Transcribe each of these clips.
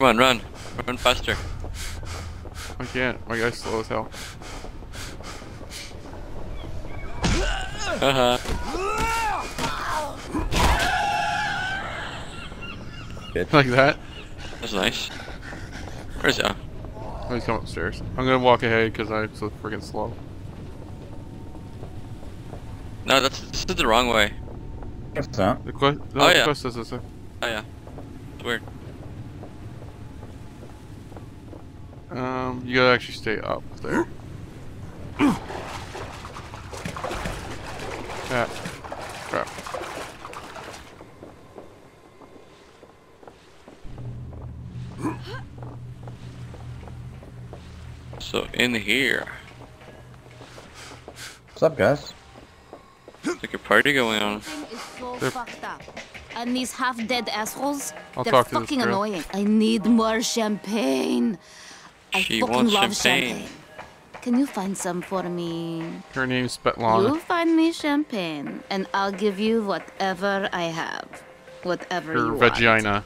Come on, run. Run faster. I can't. My guy's slow as hell. Haha. like that. That's nice. Where's that? Oh, he's coming upstairs. I'm gonna walk ahead because I'm so freaking slow. No, that's this is the wrong way. What's that? The quest. No, Oh, the yeah. quest says this. uh, Oh yeah. It's weird. Um, you gotta actually stay up there. Yeah. Crap. So in here, What's up, guys? there's like a party going on. Everything is so They're- fucked up. And these half-dead assholes, I'll they're talk to this fucking annoying. I need more champagne. I She fucking wants love champagne. champagne. Can you find some for me? Her name's Svetlana. You find me champagne, and I'll give you whatever I have. Whatever Her you want. vagina.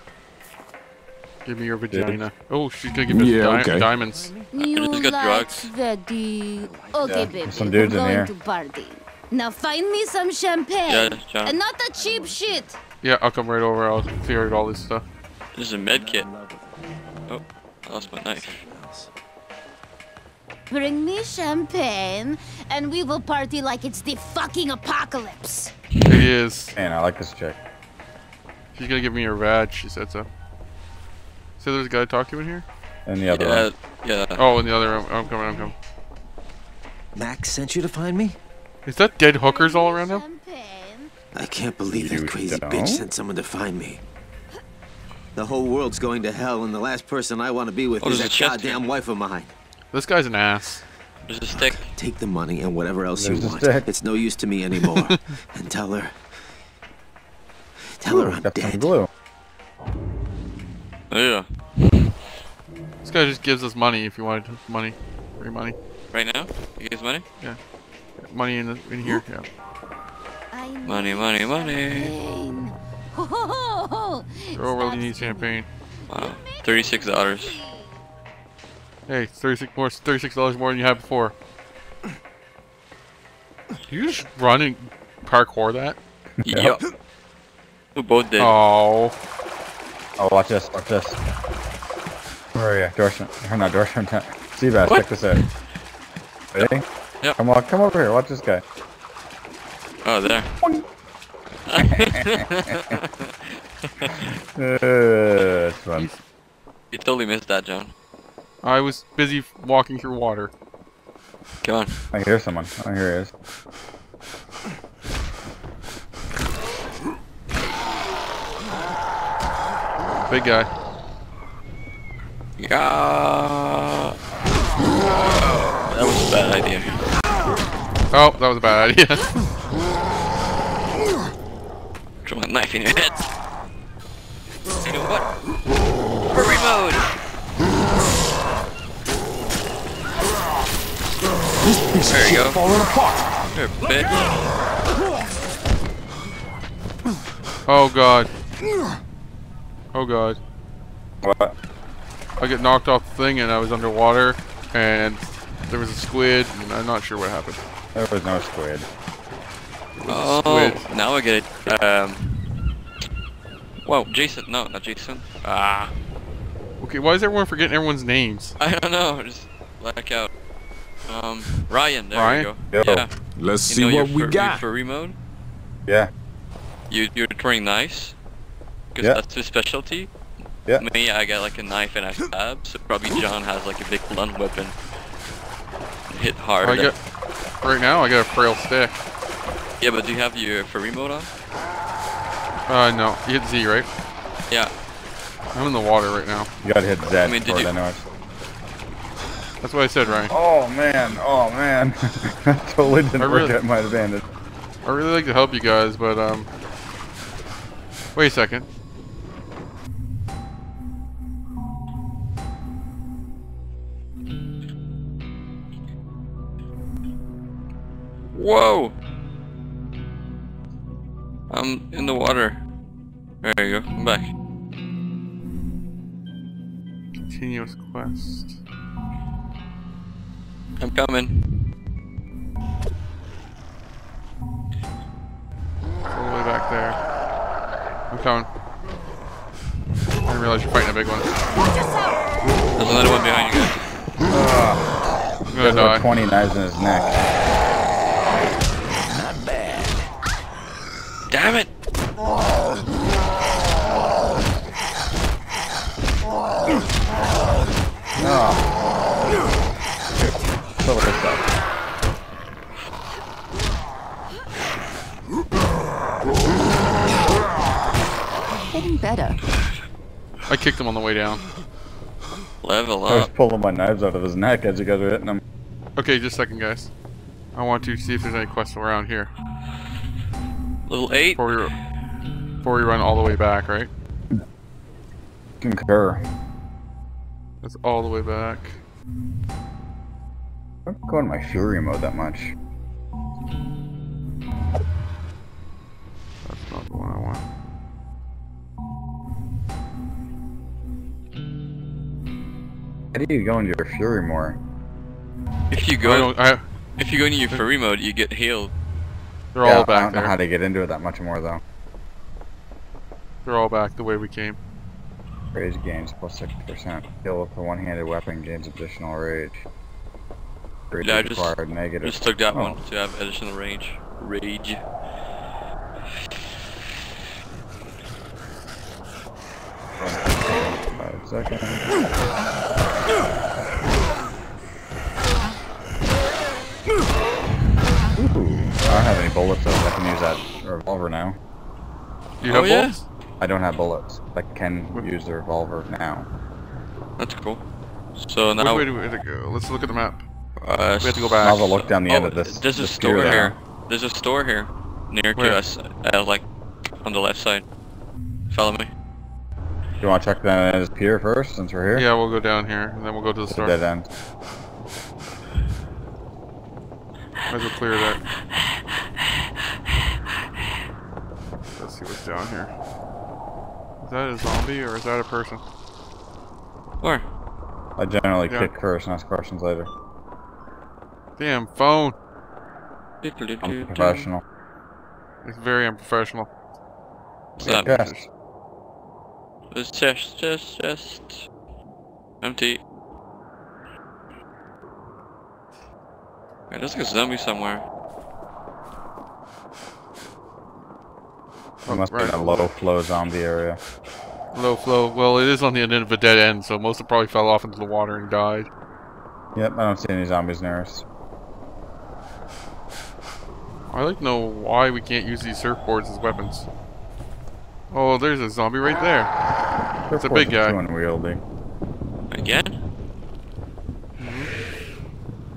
Give me your vagina. Oh, she's gonna give me Yeah, di- okay. diamonds. You just got like drugs. veggie. Okay, Yeah, baby. some dudes we're in going here. to party. Now find me some champagne. Yeah, John. And not the cheap shit. Yeah, I'll come right over. I'll clear out all this stuff. There's a med kit. Oh, I lost my knife. Bring me champagne, and we will party like it's the fucking apocalypse. It is. Man, I like this chick. She's gonna give me her vag. She said so. So there's a guy to talk to in here. And the other Yeah, one. yeah. Oh, in the other room. I'm coming. I'm coming. Max sent you to find me? Is that dead hookers all around him? Champagne. I can't believe You that crazy don't? bitch sent someone to find me. The whole world's going to hell, and the last person I want to be with Oh, is a that goddamn here. wife of mine. This guy's an ass. There's a stick. Take the money and whatever else There's you want. stick. It's no use to me anymore. and tell her. Tell her I'm Got some dead. glue. Oh, yeah. This guy just gives us money if you wanted money. Free money. Right now? You guys money? Yeah. Money in the in here. Yeah. I Money, money, money. Champagne. Ho, ho, ho, ho. Girl really Stop needs champagne. Wow. Thirty-six dollars. Hey, 36 more, thirty-six dollars more than you had before. You just run and parkour that? Yep. We both did. Oh, Oh, watch this. Watch this. Where are you? Dorson. Or oh, not Dorson. Seabass, What? check this out. Ready? Yep. Come on, come over here. Watch this guy. Oh, there. Uh, it's fun. You totally missed that, John. I was busy walking through water. Come on. I hear someone. Oh, here he is. Big guy. Yeah. That was a bad idea. Oh, that was a bad idea. Throw a knife in your head. You know what? Hurry mode. There you go. Falling apart. You're a bitch. oh god. Oh god. What? I get knocked off the thing and I was underwater and there was a squid and I'm not sure what happened. There was no squid. Oh, squid. now I get it. Um. Whoa, Jason. No, not Jason. Ah. Okay, why is everyone forgetting everyone's names? I don't know. Just black out. Um, Ryan. There Ryan? you Yo. Yeah. Let's You see what your we fur- got. Your fury mode. Yeah. You you're throwing knives. Because Yeah. that's his specialty. Yeah. Me, I got like a knife and a stab. So probably John has like a big blunt weapon. Hit hard. I got right now I got a frail stick. Yeah, but do you have your fury mode on? Uh no, you hit Z, right? Yeah. I'm in the water right now. You gotta hit Z I mean, did for it you- anyways. That's what I said, Ryan. Oh man, oh man. totally didn't I work really- at my advantage. I really like to help you guys, but um Wait a second. Whoa! I'm in the water. There you go. I'm back. Continuous quest. I'm coming. All the way back there. I'm coming. I didn't realize you're fighting a big one. There's another one behind you guys. Uh, I'm gonna die. 20 knives in his neck. Damn it! Fill this up. Getting better. I kicked him on the way down. Level up. I was pulling my knives out of his neck as you guys were hitting him. Okay, just a second, guys. I want to see if there's any quests around here Level 8. before we, before we run all the way back, right? Concur. That's all the way back. I don't go in my Fury mode that much. How do you go into your Fury more? If you I go, don't. I, if you go into your fury mode, you get healed. they're Yeah, all I back don't know how to get into it that much more though. They're all back the way we came. Rage gains plus 6%. Kill with a one-handed weapon gains additional rage. Rage Yeah, I just- negative. Just took that Oh. one to have additional range. Rage. Five seconds. Ooh, I don't have any bullets though. I can use that revolver now. Do you Oh, have yeah? bullets? I don't have bullets. I can use the revolver now. That's cool. So now, way do we have to go? Let's look at the map. uh, We have to go I'll back. have a look down the end oh, of this. There's a this store here. there. There's a store here, near Where? to us, uh, like on the left side. Follow me. You want to check that as pier first, since we're here? Yeah, we'll go down here, and then we'll go to the It's store. dead end. Might as well clear that. Let's see what's down here. Is that a zombie or is that a person? Where? I generally Yeah. kick first and ask questions later. Damn phone. I'm professional. It's very unprofessional. What's that? Yes. It's just, just, just empty. Wait, there's like a zombie somewhere. It must right. be in a low flow zombie area. Low flow. Well, it is on the end of a dead end, so most of probably fell off into the water and died. Yep, I don't see any zombies near us. I'd like to know why we can't use these surfboards as weapons. Oh, there's a zombie right there. It's a big Surfboards are guy. Too unwieldy. Again?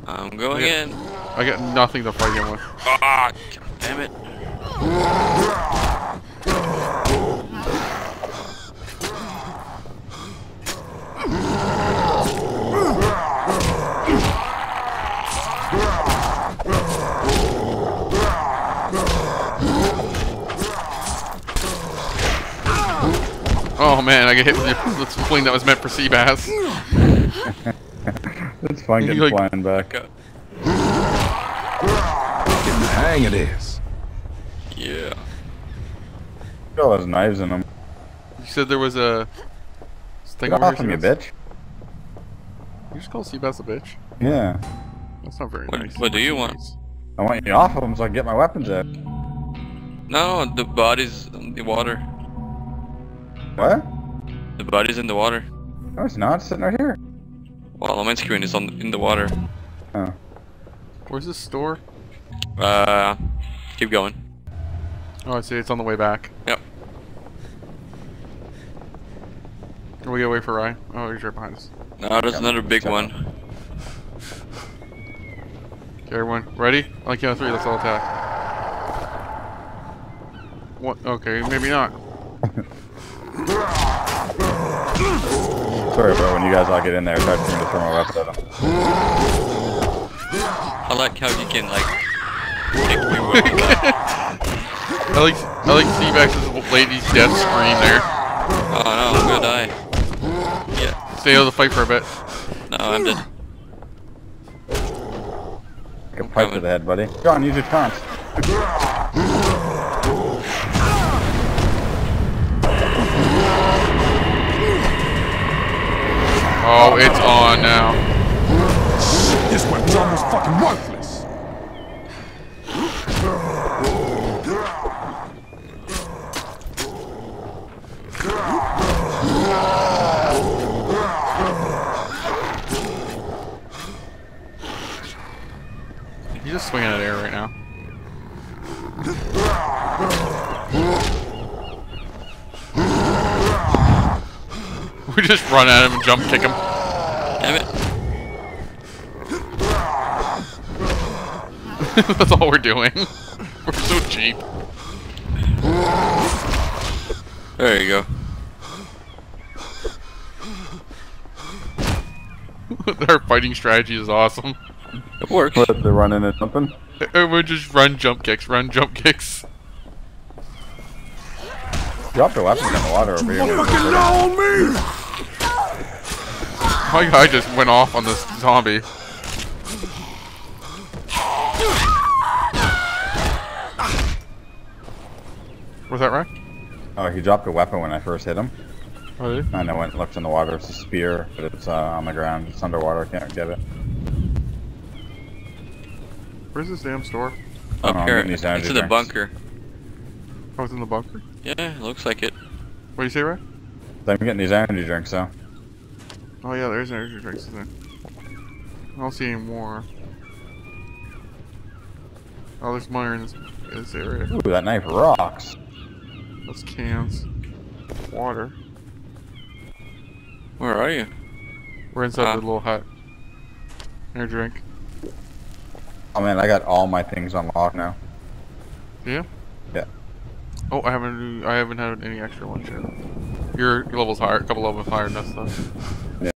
I'm going Yeah. in. I got nothing to fight him with. Ah, God damn it. Get hit with the the swing that was meant for Seabass. It's fun You getting like- flying back. Go. Hang of this. Yeah. Look at all those knives in them. You said there was a thing Get over off of here, me, Seabass? bitch. You just call Seabass a bitch? Yeah. That's not very What- nice. what do you want? I want you off of them so I can get my weapons out. No, the body's in the water. What? The body's in the water. No, it's not. It's sitting right here. Well, my screen is on in the water. Oh. Where's this store? Uh, keep going. Oh, I see. It's on the way back. Yep. Can we get away for Ryan? Oh, he's right behind us. No, there's Yeah, another big check one. Okay, everyone, ready? On the count of three, let's all attack. What? Okay, maybe not. Sorry, bro. When you guys all get in there, try for me to throw my weapons at them. I like how you can like kick me with the I like I like Seabass's lady's death scream there. Oh no, I'm gonna die. Yeah. Stay out of the fight for a bit. No, I'm dead. Take a pipe to the head, buddy. John, use your taunts. Oh, it's on now. This weapon's almost fucking worthless. He's just swinging at air right now. We just run at him and jump kick him. Damn it. That's all we're doing. We're so cheap. There you go. Our fighting strategy is awesome. It works. What, they're running into something? Uh, We just run jump kicks, run jump kicks. Drop the weapons in the water over here. Fucking know me! My guy just went off on this zombie. Was that right? Oh, he dropped a weapon when I first hit him. Oh, did? And I went and looked in the water. It's a spear, but it's uh, on the ground. It's underwater. I can't get it. Where's this damn store? Up Oh, here. getting It's in the bunker. Oh, it's in the bunker? Yeah, looks like it. What do you say, Ray? I'm getting these energy drinks, though. Oh yeah, there's energy drinks in there. I don't see any more. Oh, there's more in this, this area. Ooh, that knife rocks. Those cans. Water. Where are you? We're inside Ah. the little hut. Air drink. Oh man, I got all my things unlocked now. Yeah? Yeah. Oh, I haven't I haven't had any extra ones yet. Your, your level's higher, a couple levels higher than that stuff.